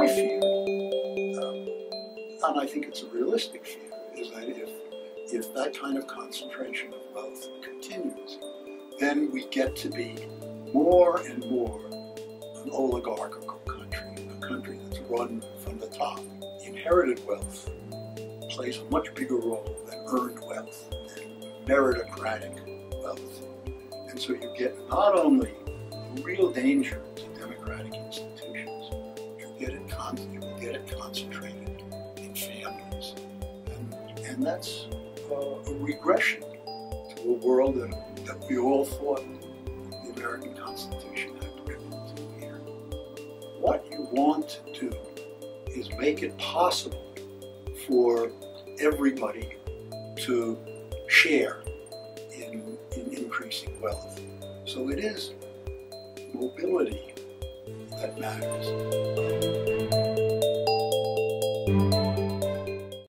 Um, not, I think it's a realistic fear, is that if, if that kind of concentration of wealth continues, then we get to be more and more an oligarchical country, a country that's run from the top. Inherited wealth plays a much bigger role than earned wealth, than meritocratic wealth. And so you get not only real danger it concentrated in families. And, and that's uh, a regression to a world that, that we all thought the American Constitution had written to here. What you want to do is make it possible for everybody to share in, in increasing wealth. So it is mobility that matters.